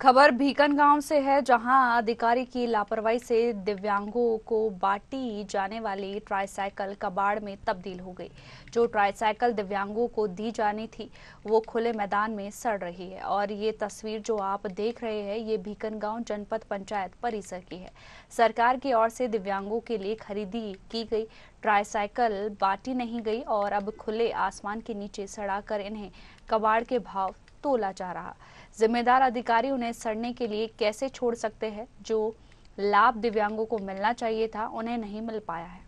खबर भीकन गाँव से है, जहाँ अधिकारी की लापरवाही से दिव्यांगों को बांटी जाने वाली ट्राईसाइकिल कबाड़ में तब्दील हो गई। जो ट्राईसाइकिल दिव्यांगों को दी जानी थी, वो खुले मैदान में सड़ रही है। और ये तस्वीर जो आप देख रहे हैं, ये भीकन गाँव जनपद पंचायत परिसर की है। सरकार की ओर से दिव्यांगों के लिए खरीदी की गई ट्राईसाइकिल बांटी नहीं गई और अब खुले आसमान के नीचे सड़ाकर इन्हें कबाड़ के भाव तोला जा रहा। जिम्मेदार अधिकारी उन्हें सड़ने के लिए कैसे छोड़ सकते हैं? जो लाभ दिव्यांगों को मिलना चाहिए था, उन्हें नहीं मिल पाया है।